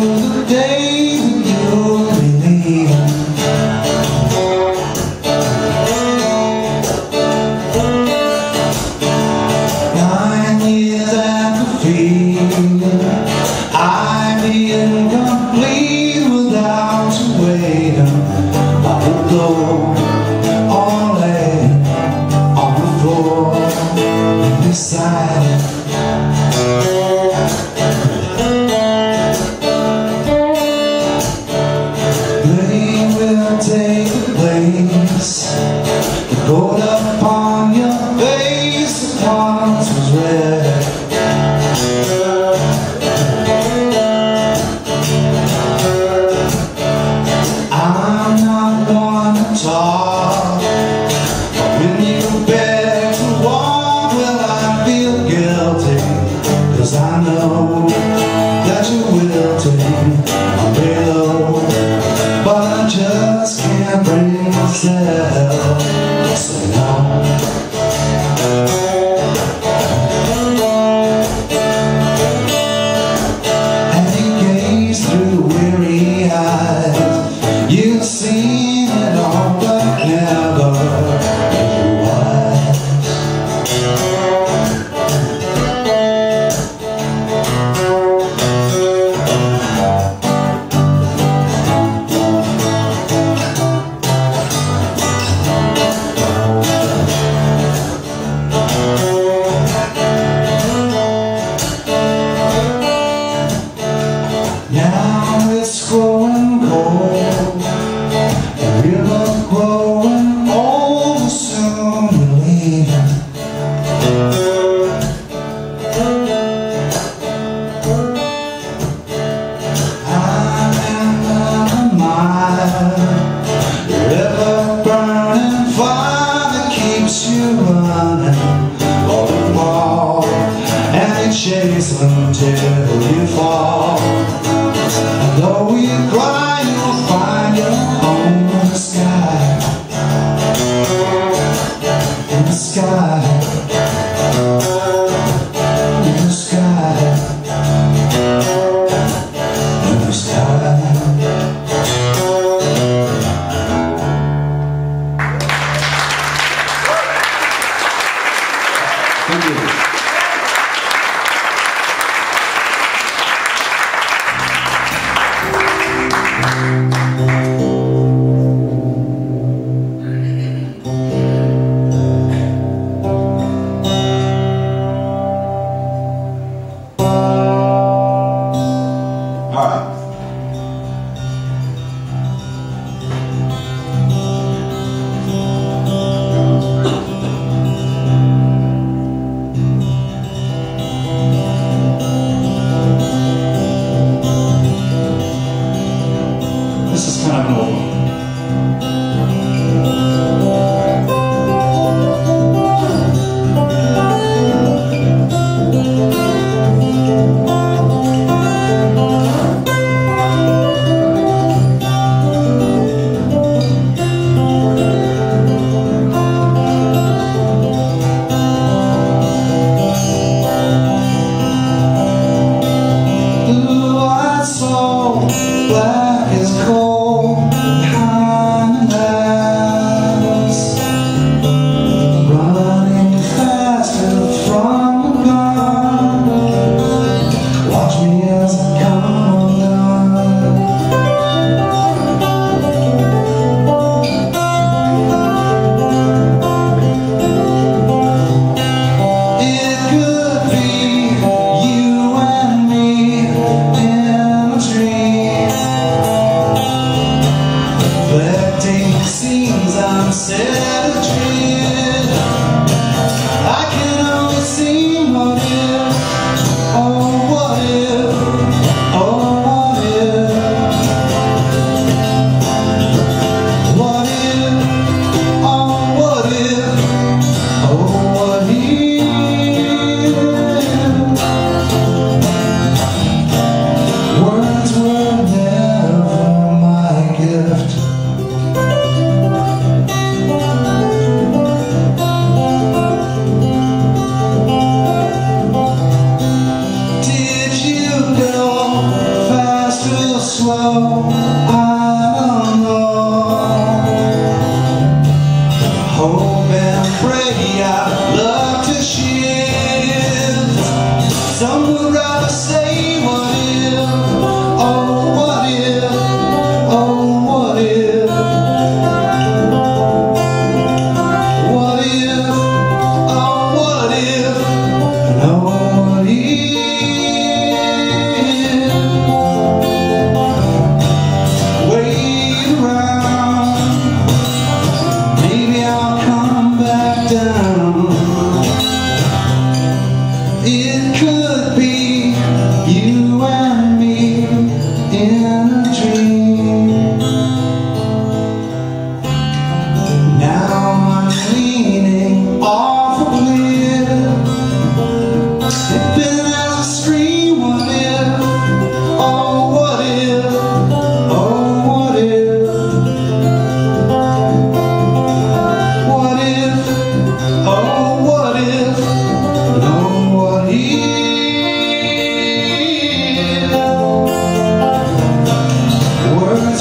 the day you Nine years after feeling I be incomplete without a waiter I would passada father keeps you running on the wall And he chases until you fall. And though you cry, you'll find your home in the sky. In the sky.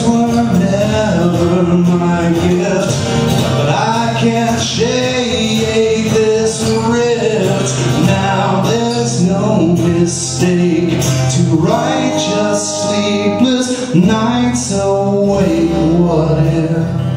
were never my gift But I can't shake this rift. Now there's no mistake To righteous sleepless nights awake. What if